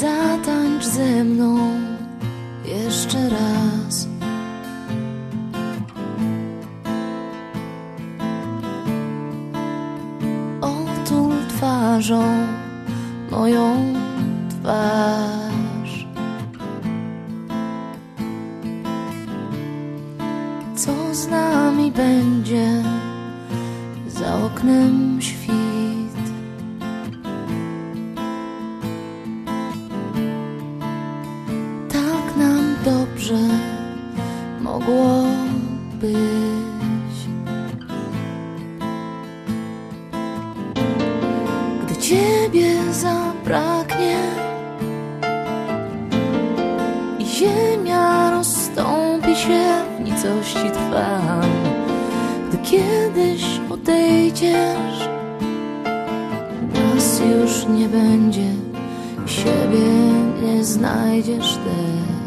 Zatańcz ze mną jeszcze raz. Otul twarzą moją twarz. Co z nami będzie za oknem mogło być. Gdy ciebie zabraknie i ziemia rozstąpi się w nicości trwam, gdy kiedyś odejdziesz, nas już nie będzie, siebie nie znajdziesz też.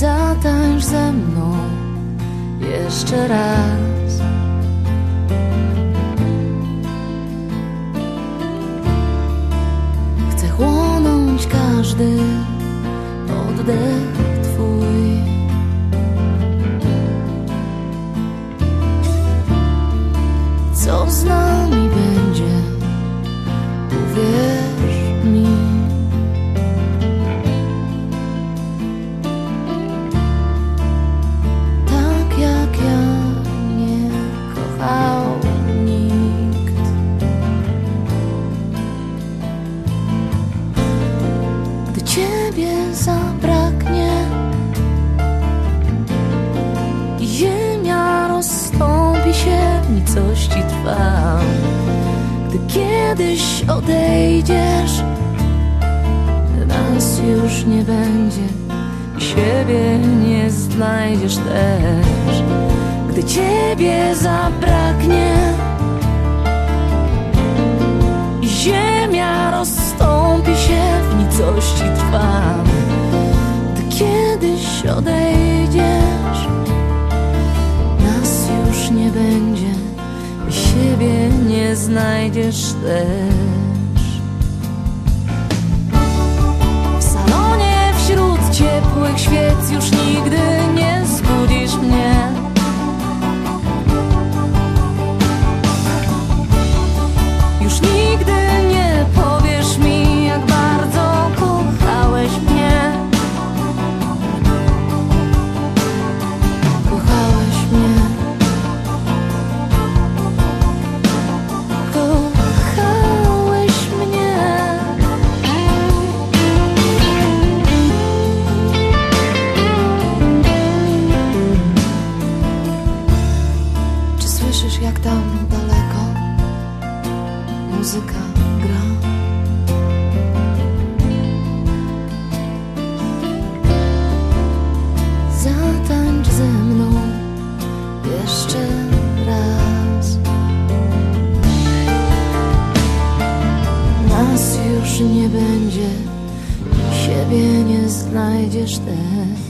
Zatańcz ze mną jeszcze raz. Chcę chłonąć każdy oddech nicości trwam, gdy kiedyś odejdziesz, nas już nie będzie i siebie nie znajdziesz też. Gdy ciebie zabraknie i ziemia rozstąpi się w nicości trwam, gdy kiedyś odejdziesz, siebie nie znajdziesz muzyka gra? Zatańcz ze mną jeszcze raz. Nas już nie będzie, siebie nie znajdziesz też.